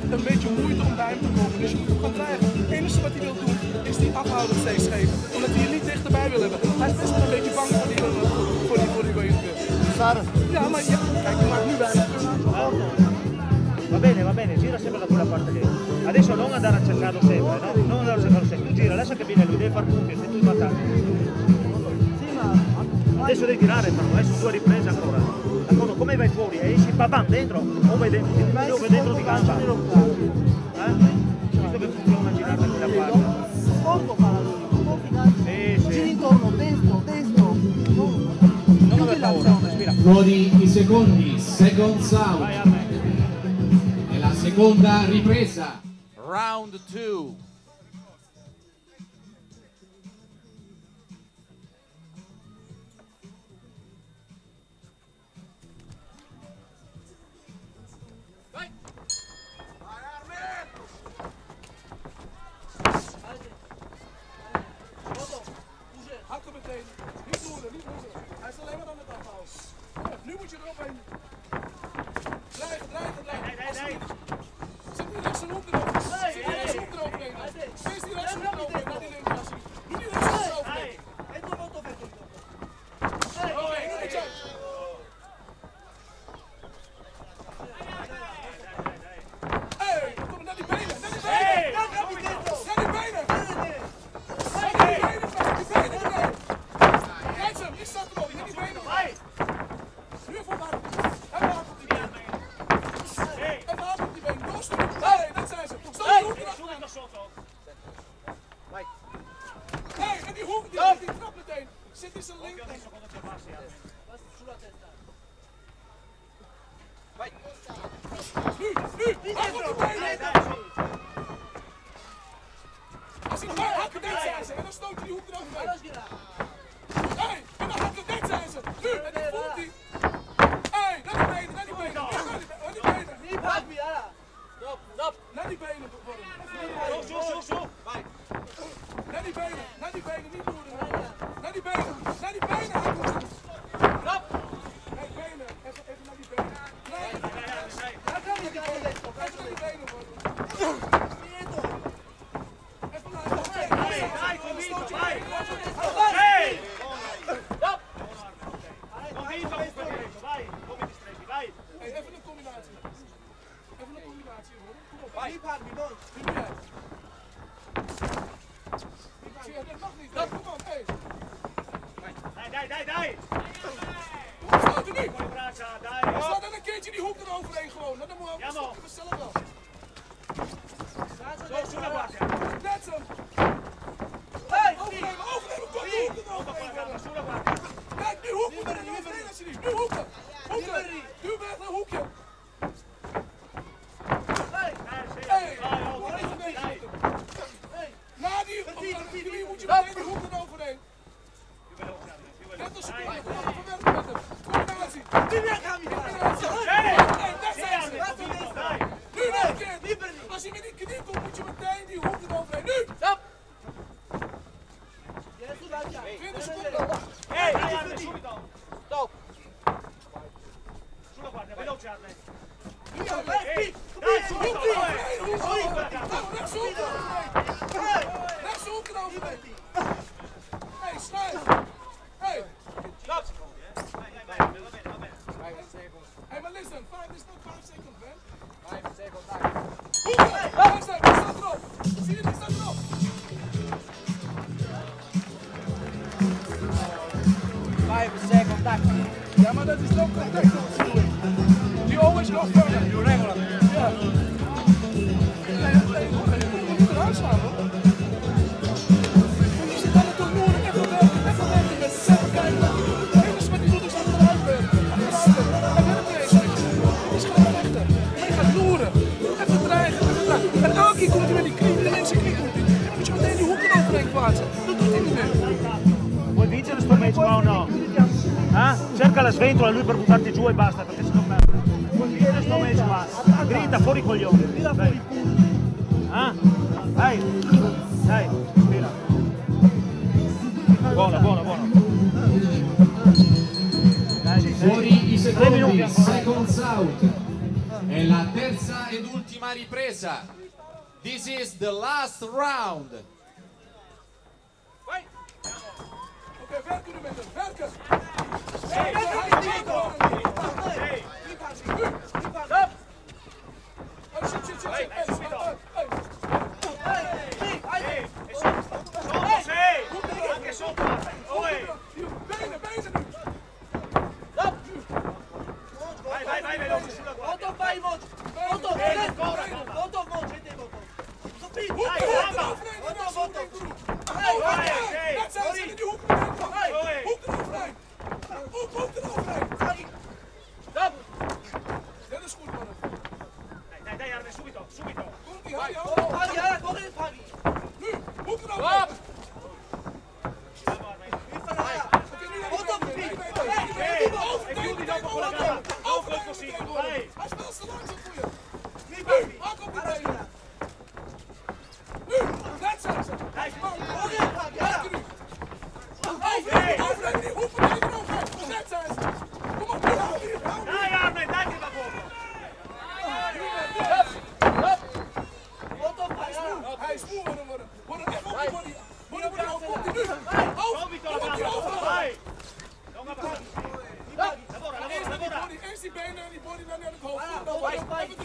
heeft een beetje moeite om bij hem te komen. Dus je moet hem gaan dreigen. Het enige wat hij wil doen is die afhouden steeds geven. Omdat hij je niet dichterbij wil hebben. Hij is best wel een beetje bang voor die, voor die, voor die, voor die Ja, maar ja, kijk, je maakt nu bijna Va bene, va bene, gira sempre da quella parte lì. Adesso non andare a cercarlo sempre, no? Non andare a cercarlo sempre. Tu gira, adesso che viene lui, deve far punti, se tu battagli. Adesso devi tirare però, eh, sono due riprese ancora papà dentro. O vai dentro, di dentro di gamba eh? visto che funziona girata qui da parte. Sporco fa la lui sì, giri intorno destro destro non aver paura respira. Rodi i secondi second sound. E la seconda ripresa. Round 2 Als hij maar hakken dit zijn ze. En dan stoot hij die hoek eroverheen. Hey, en dan hakken dit zijn ze. Nu, en dan voelt hij. Slaat dan een keertje die hoek eroverheen gewoon. Nou, Dan stoppen we zelf wel. Su, sulla guardia. Net zo. Hey, Overnemen, overnemen. Kom die hoek eroverheen. Guarda, sulla guardia. Kijk, nu hoek moet er eroverheen als je niet. Nu hoeken. Hoeken. Duw weg naar hoekje. hey. Dai, sì. Hey, Vai, hoor oh, even dai. deze. Hey. Na die, die moet je meteen die hoek eroverheen. Net als je doet, verwerken met hem. Combinatie. Mi cara. Combinatie. Hey! Hey, daar zijn ze. Nu nog een keer. Als hij met die knie komt, moet je meteen die hoek eroverheen. Nu. Giacca. 20 seconden. Hey. Stop. Sulla guardia, veloce, Arne. Hey, Dai, subito. Hey, hoe Oh, zo? guarda. Nou, rechts hoek eroverheen. hey. Rechts hoek Hey. Va bene, va bene. Hey, maar listen. Vijf is not 5 seconden, man. Staat, die staat erop. Staat erop. Ja, maar dat is ook een technische doing. Die always go further. You regular. tocca la sventola lui per buttarti giù e basta, perché secondo me questo match qua. Grinta fuori coglione. Tira fuori Ah? Dai, dai, tira. Buono, buono, buono. Dai, fuori i secondi, seconds out. È la terza ed ultima ripresa. This is the last round. We met. Hey,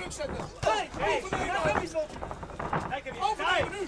druk zetten. Hey, hey, overnemen. Kijk hem hier. Overnemen nu.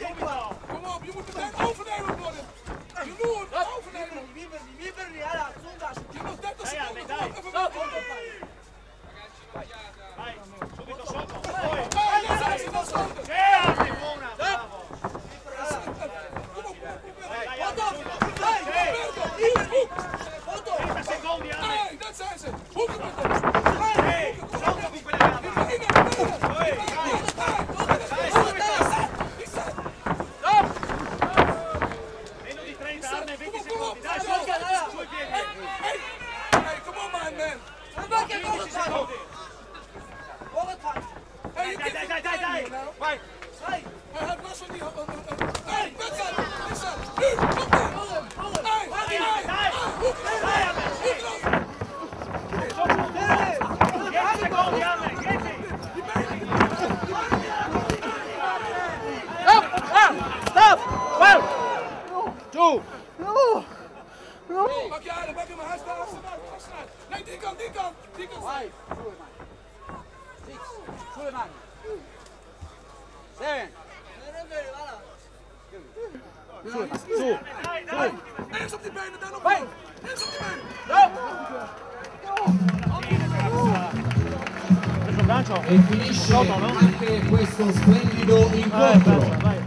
Arne, kom op, kom op. Daar hey, hey, hey, Hey, kom op man, hey, hey, hey, hey, hey, hey, hey, hey, hey, hey, Hey, hey, hey, hey, hey. Hey. Hey. hey, hey, hey, hey, hey, Hey, Butsen, Butsen. Nu, kom op. Hey, hey, hey. Hey, hey, hey. Nico, Nico. Vai, sulle mani. Six, sulle mani. Seven. Sulle mani, su, su. Hands op die benen, dan op. Hands op die benen. Go. E finisce anche questo splendido incontro.